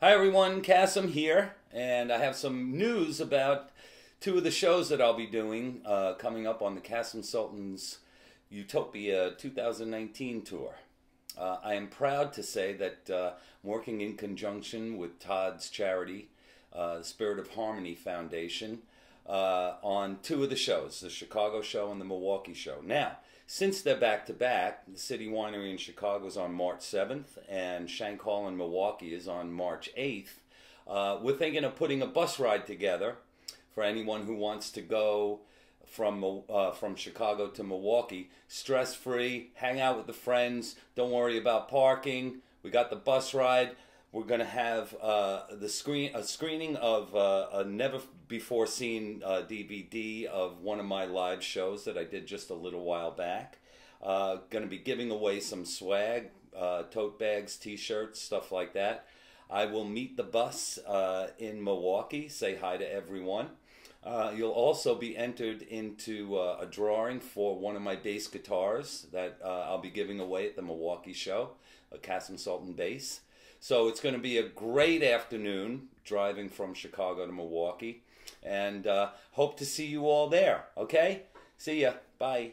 Hi everyone, Kasim here, and I have some news about two of the shows that I'll be doing uh, coming up on the Kasim Sulton's Utopia 2019 tour. Uh, I am proud to say that uh, I'm working in conjunction with Todd's charity, uh, the Spirit of Harmony Foundation, uh, on two of the shows, the Chicago show and the Milwaukee show. Now, since they're back to back, the City Winery in Chicago is on March 7th, and Shank Hall in Milwaukee is on March 8th. Uh, we're thinking of putting a bus ride together for anyone who wants to go from uh, from Chicago to Milwaukee, stress free, hang out with the friends, don't worry about parking. We got the bus ride. We're going to have uh, the screen a screening of uh, a never before seen uh, DVD of one of my live shows that I did just a little while back. Uh, going to be giving away some swag, uh, tote bags, T-shirts, stuff like that. I will meet the bus uh, in Milwaukee. Say hi to everyone. you'll also be entered into a drawing for one of my bass guitars that I'll be giving away at the Milwaukee show, a Kasim Sulton bass. So it's going to be a great afternoon driving from Chicago to Milwaukee. And uh, hope to see you all there. Okay? See ya. Bye.